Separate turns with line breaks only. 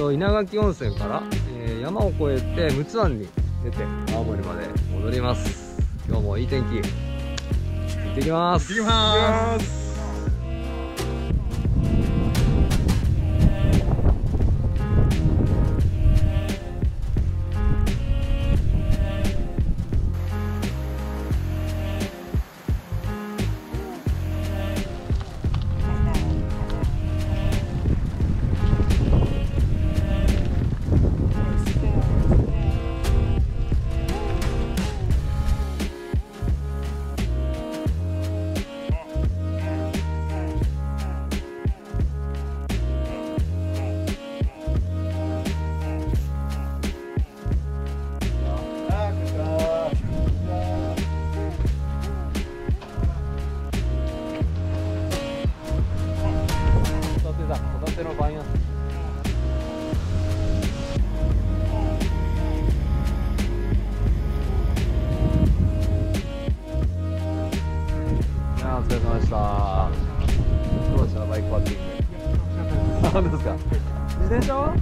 と稲垣温泉から、えー山を越えて陸奥湾に出て青森まで戻ります。今日もいい天気。行ってきます。
行きます。
いお疲れ様でした。どうでしたバイクパッティング。あ 本当ですか？自転車は？